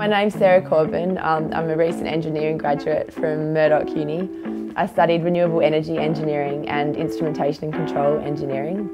My name's Sarah Corbin. Um, I'm a recent engineering graduate from Murdoch Uni. I studied renewable energy engineering and instrumentation and control engineering.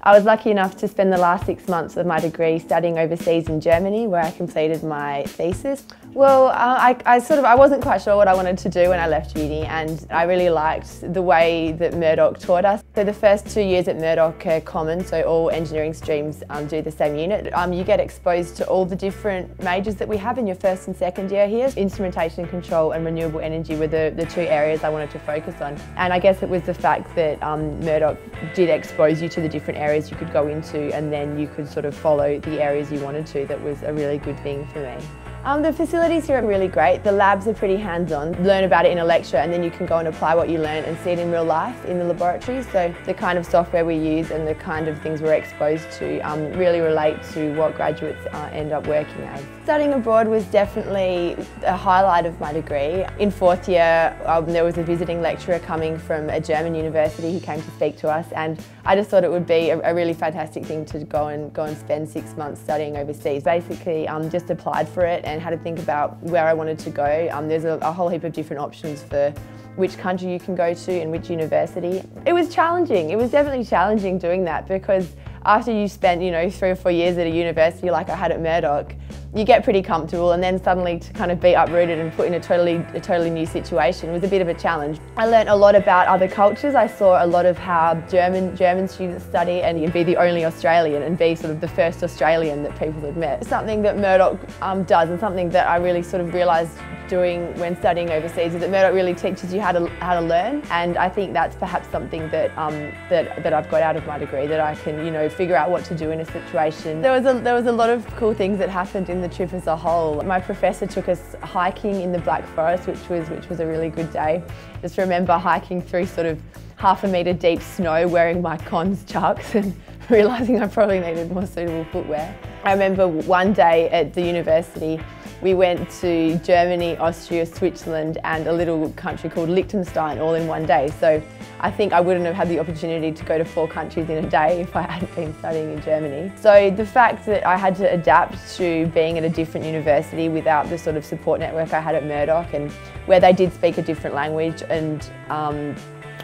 I was lucky enough to spend the last six months of my degree studying overseas in Germany where I completed my thesis. Well, uh, I, I, sort of I wasn't quite sure what I wanted to do when I left uni and I really liked the way that Murdoch taught us. So the first two years at Murdoch are common, so all engineering streams um, do the same unit. Um, you get exposed to all the different majors that we have in your first and second year here. Instrumentation control and renewable energy were the, the two areas I wanted to focus on. And I guess it was the fact that um, Murdoch did expose you to the different areas areas you could go into and then you could sort of follow the areas you wanted to that was a really good thing for me. Um, the facilities here are really great. The labs are pretty hands-on. Learn about it in a lecture and then you can go and apply what you learn and see it in real life in the laboratories. So the kind of software we use and the kind of things we're exposed to um, really relate to what graduates uh, end up working as. Studying abroad was definitely a highlight of my degree. In fourth year um, there was a visiting lecturer coming from a German university who came to speak to us and I just thought it would be a, a really fantastic thing to go and go and spend six months studying overseas. Basically um, just applied for it and and had to think about where I wanted to go. Um, there's a, a whole heap of different options for which country you can go to and which university. It was challenging. It was definitely challenging doing that because after you spent, you know, three or four years at a university like I had at Murdoch, you get pretty comfortable and then suddenly to kind of be uprooted and put in a totally, a totally new situation was a bit of a challenge. I learnt a lot about other cultures. I saw a lot of how German, German students study and you'd be the only Australian and be sort of the first Australian that people had met. Something that Murdoch um, does and something that I really sort of realised doing when studying overseas is that Murdoch really teaches you how to, how to learn and I think that's perhaps something that, um, that, that I've got out of my degree, that I can you know, figure out what to do in a situation. There was a, there was a lot of cool things that happened in the trip as a whole. My professor took us hiking in the Black Forest which was, which was a really good day. Just remember hiking through sort of half a metre deep snow wearing my cons chucks and realising I probably needed more suitable footwear. I remember one day at the university we went to Germany, Austria, Switzerland and a little country called Liechtenstein all in one day. So I think I wouldn't have had the opportunity to go to four countries in a day if I hadn't been studying in Germany. So the fact that I had to adapt to being at a different university without the sort of support network I had at Murdoch and where they did speak a different language and um,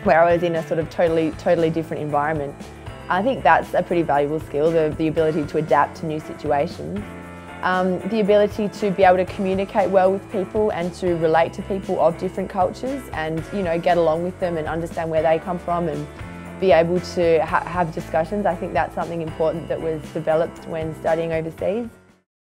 where I was in a sort of totally, totally different environment. I think that's a pretty valuable skill, the, the ability to adapt to new situations. Um, the ability to be able to communicate well with people and to relate to people of different cultures and you know get along with them and understand where they come from and be able to ha have discussions. I think that's something important that was developed when studying overseas.